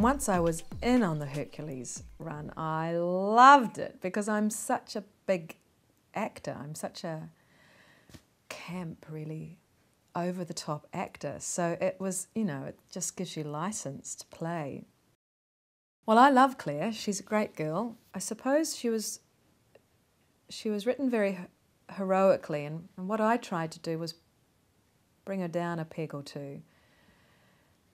And once I was in on the Hercules run, I loved it because I'm such a big actor. I'm such a camp, really over the top actor. So it was, you know, it just gives you license to play. Well, I love Claire. She's a great girl. I suppose she was she was written very heroically, and, and what I tried to do was bring her down a peg or two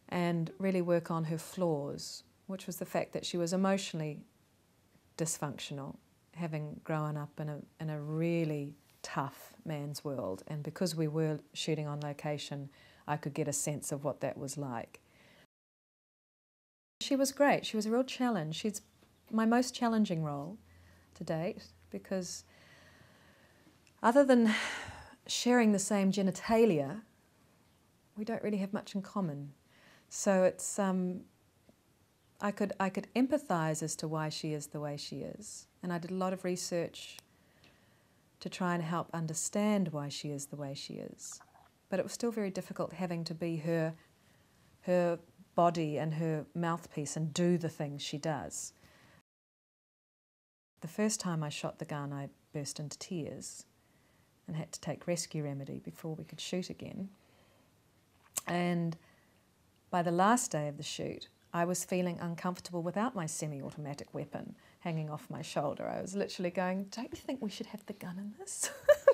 and really work on her flaws, which was the fact that she was emotionally dysfunctional, having grown up in a, in a really tough man's world. And because we were shooting on location, I could get a sense of what that was like. She was great. She was a real challenge. She's my most challenging role to date because other than sharing the same genitalia, we don't really have much in common. So it's um, I could I could empathise as to why she is the way she is, and I did a lot of research to try and help understand why she is the way she is. But it was still very difficult having to be her her body and her mouthpiece and do the things she does. The first time I shot the gun, I burst into tears and had to take rescue remedy before we could shoot again. And by the last day of the shoot, I was feeling uncomfortable without my semi automatic weapon hanging off my shoulder. I was literally going, Don't you think we should have the gun in this?